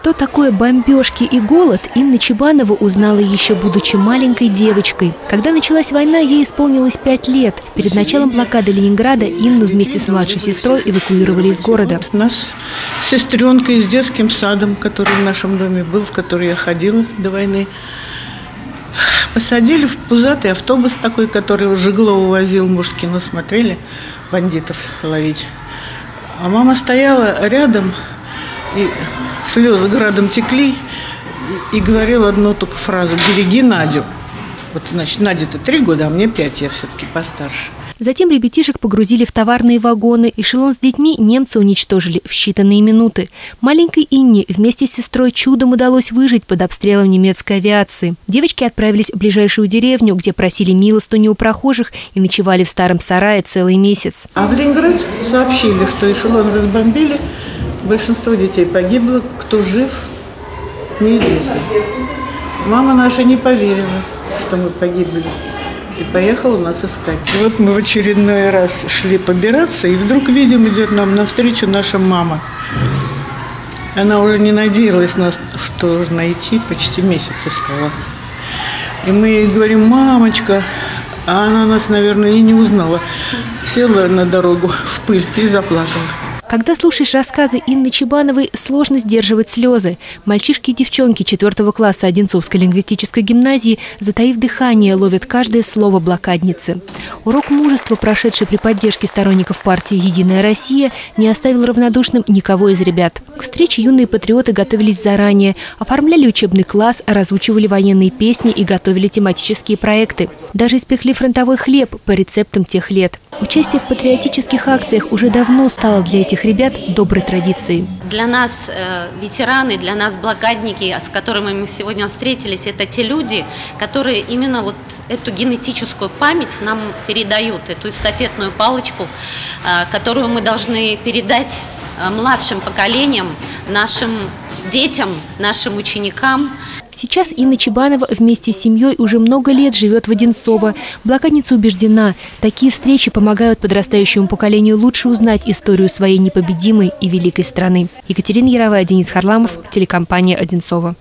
Что такое бомбежки и голод, Инна Чебанова узнала еще будучи маленькой девочкой. Когда началась война, ей исполнилось пять лет. Перед началом блокады Ленинграда Инну вместе с младшей сестрой эвакуировали из города. Вот нас с сестренкой с детским садом, который в нашем доме был, в который я ходила до войны, посадили в пузатый автобус такой, который Жиглова возил Мужскину, смотрели бандитов ловить. А мама стояла рядом, и слезы градом текли, и, и говорила одну только фразу «береги Надю». Вот, значит, Наде-то три года, а мне пять, я все-таки постарше. Затем ребятишек погрузили в товарные вагоны. Эшелон с детьми немцы уничтожили в считанные минуты. Маленькой Инне вместе с сестрой чудом удалось выжить под обстрелом немецкой авиации. Девочки отправились в ближайшую деревню, где просили милостыню у прохожих и ночевали в старом сарае целый месяц. А в Ленинград сообщили, что эшелон разбомбили. Большинство детей погибло. Кто жив, неизвестно. Мама наша не поверила, что мы погибли и поехала нас искать. И вот мы в очередной раз шли побираться, и вдруг видим, идет нам навстречу наша мама. Она уже не надеялась на что должна идти, почти месяц искала. И мы ей говорим, мамочка, а она нас, наверное, и не узнала. Села на дорогу в пыль и заплакала. Когда слушаешь рассказы Инны Чебановой, сложно сдерживать слезы. Мальчишки и девчонки 4 класса Одинцовской лингвистической гимназии, затаив дыхание, ловят каждое слово блокадницы. Урок мужества, прошедший при поддержке сторонников партии «Единая Россия», не оставил равнодушным никого из ребят. К встрече юные патриоты готовились заранее, оформляли учебный класс, разучивали военные песни и готовили тематические проекты. Даже испекли фронтовой хлеб по рецептам тех лет. Участие в патриотических акциях уже давно стало для этих ребят доброй традицией. Для нас э, ветераны, для нас блокадники, с которыми мы сегодня встретились, это те люди, которые именно вот эту генетическую память нам передают, эту эстафетную палочку, э, которую мы должны передать э, младшим поколениям, нашим детям, нашим ученикам. Сейчас Инна Чебанова вместе с семьей уже много лет живет в Одинцово. Блокадница убеждена, такие встречи помогают подрастающему поколению лучше узнать историю своей непобедимой и великой страны. Екатерина Яровая, Денис Харламов, телекомпания «Одинцова».